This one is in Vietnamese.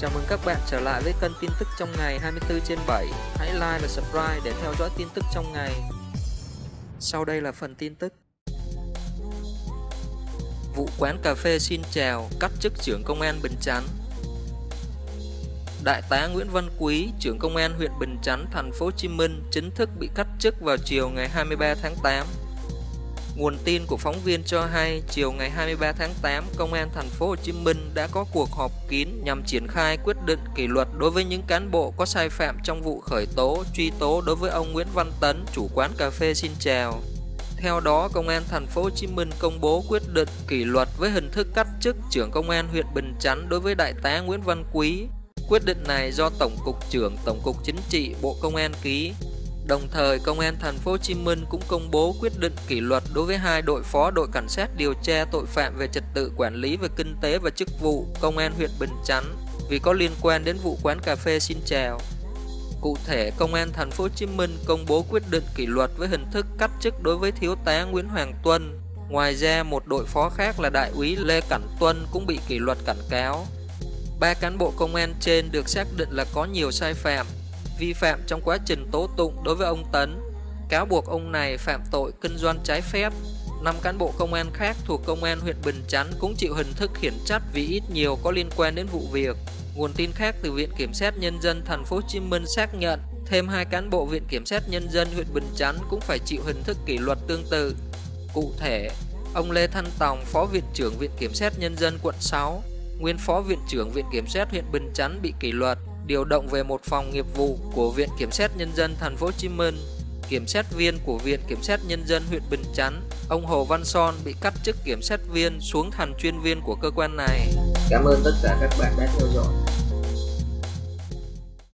Chào mừng các bạn trở lại với kênh tin tức trong ngày 24 trên 7. Hãy like và subscribe để theo dõi tin tức trong ngày. Sau đây là phần tin tức. Vụ quán cà phê xin chào, cắt chức trưởng công an Bình Chánh. Đại tá Nguyễn Văn Quý, trưởng công an huyện Bình Chánh, thành phố Hồ Chí Minh chính thức bị cắt chức vào chiều ngày 23 tháng 8 Nguồn tin của phóng viên cho hay, chiều ngày 23 tháng 8, Công an thành phố Hồ Chí Minh đã có cuộc họp kín nhằm triển khai quyết định kỷ luật đối với những cán bộ có sai phạm trong vụ khởi tố, truy tố đối với ông Nguyễn Văn Tấn, chủ quán cà phê Xin Chào. Theo đó, Công an thành phố Hồ Chí Minh công bố quyết định kỷ luật với hình thức cắt chức trưởng công an huyện Bình Chánh đối với đại tá Nguyễn Văn Quý. Quyết định này do Tổng cục trưởng Tổng cục Chính trị Bộ Công an ký Đồng thời, Công an thành phố Hồ Chí Minh cũng công bố quyết định kỷ luật đối với hai đội phó đội cảnh sát điều tra tội phạm về trật tự quản lý về kinh tế và chức vụ Công an huyện Bình Chánh vì có liên quan đến vụ quán cà phê Xin Chào. Cụ thể, Công an thành phố Hồ Chí Minh công bố quyết định kỷ luật với hình thức cắt chức đối với thiếu tá Nguyễn Hoàng Tuân. Ngoài ra, một đội phó khác là đại úy Lê Cảnh Tuân cũng bị kỷ luật cảnh cáo. Ba cán bộ công an trên được xác định là có nhiều sai phạm, vi phạm trong quá trình tố tụng đối với ông Tấn, cáo buộc ông này phạm tội kinh doanh trái phép. Năm cán bộ công an khác thuộc công an huyện Bình Chánh cũng chịu hình thức khiển trách vì ít nhiều có liên quan đến vụ việc. Nguồn tin khác từ Viện Kiểm sát Nhân dân thành phố Hồ Chí Minh xác nhận thêm hai cán bộ Viện Kiểm sát Nhân dân huyện Bình Chánh cũng phải chịu hình thức kỷ luật tương tự. Cụ thể, ông Lê Thanh Tòng, Phó Viện trưởng Viện Kiểm sát Nhân dân quận 6, nguyên Phó Viện trưởng Viện Kiểm sát huyện Bình Chánh bị kỷ luật điều động về một phòng nghiệp vụ của Viện Kiểm sát Nhân dân Thành phố Hồ Chí Minh. Kiểm sát viên của Viện Kiểm sát Nhân dân huyện Bình Chánh, ông Hồ Văn Son bị cắt chức kiểm sát viên xuống thành chuyên viên của cơ quan này. Cảm ơn tất cả các bạn đã theo dõi.